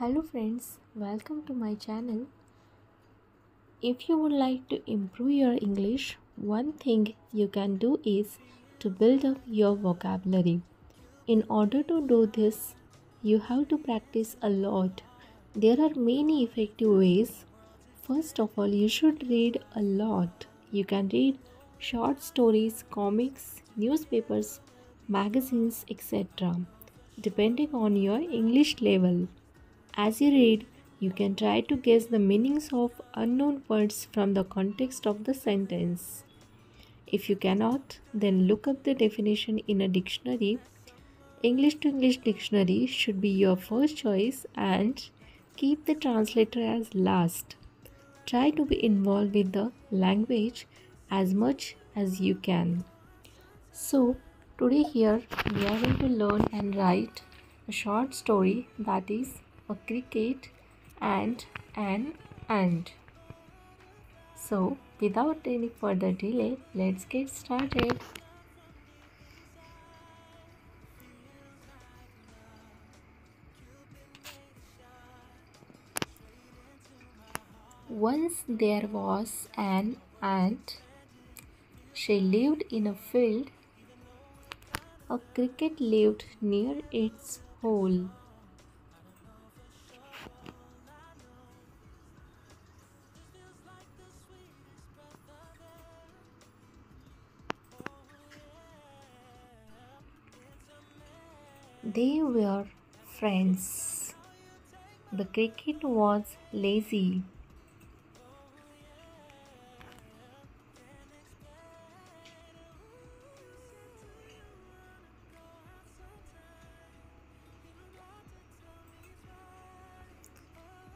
Hello friends, welcome to my channel. If you would like to improve your English, one thing you can do is to build up your vocabulary. In order to do this, you have to practice a lot. There are many effective ways. First of all, you should read a lot. You can read short stories, comics, newspapers, magazines, etc. depending on your English level. As you read, you can try to guess the meanings of unknown words from the context of the sentence. If you cannot, then look up the definition in a dictionary. English to English dictionary should be your first choice and keep the translator as last. Try to be involved with the language as much as you can. So, today here we are going to learn and write a short story that is a cricket and an ant. So, without any further delay, let's get started. Once there was an ant. She lived in a field. A cricket lived near its hole. They were friends. The cricket was lazy.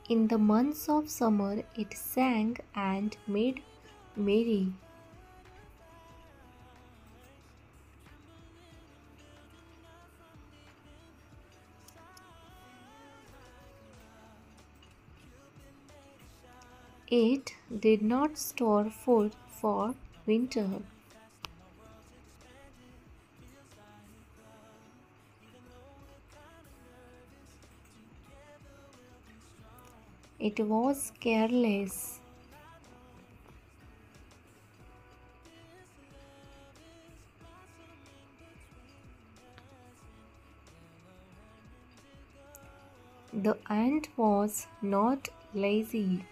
In the months of summer, it sang and made merry. It did not store food for winter. It was careless. The ant was not lazy.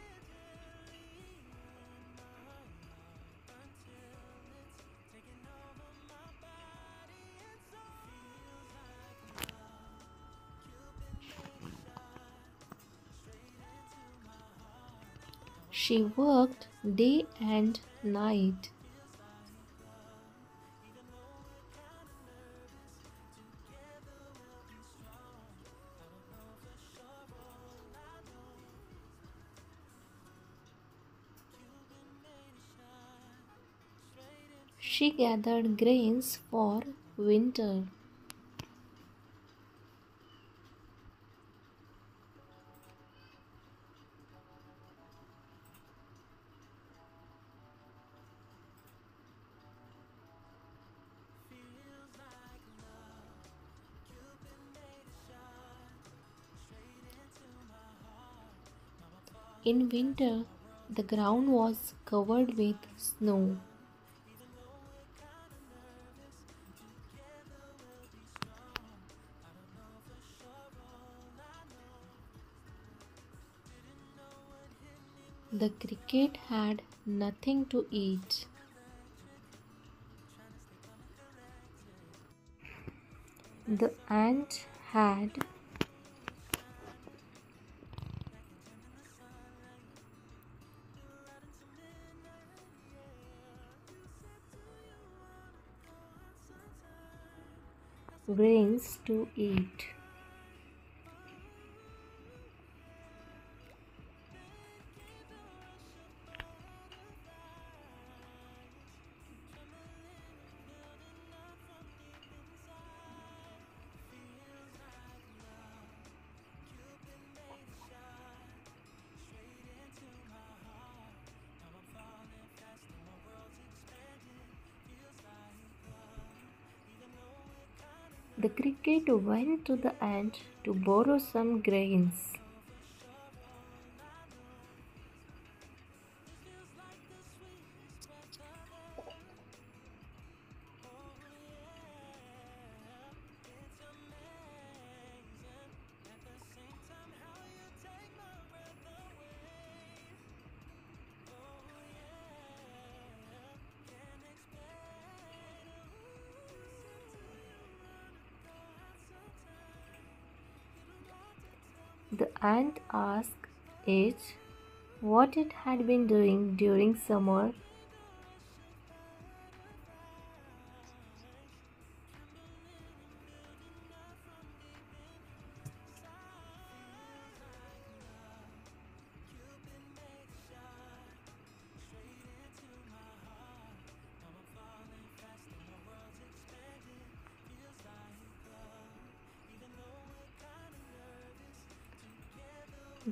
She worked day and night. She gathered grains for winter. In winter, the ground was covered with snow. The cricket had nothing to eat. The ant had grains to eat. The cricket went to the ant to borrow some grains. The ant asked it what it had been doing during summer.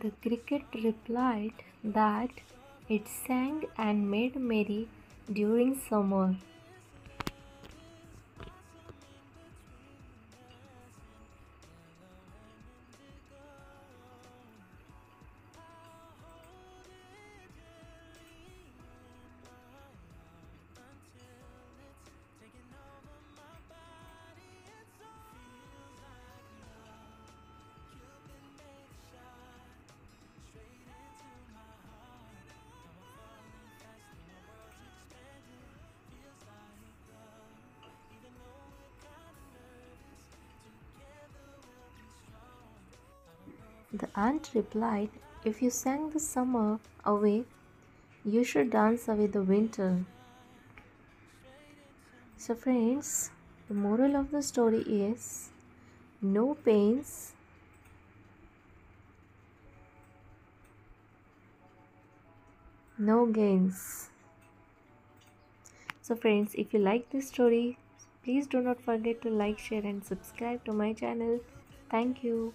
The cricket replied that it sang and made merry during summer. The ant replied, If you sang the summer away, you should dance away the winter. So, friends, the moral of the story is no pains, no gains. So, friends, if you like this story, please do not forget to like, share, and subscribe to my channel. Thank you.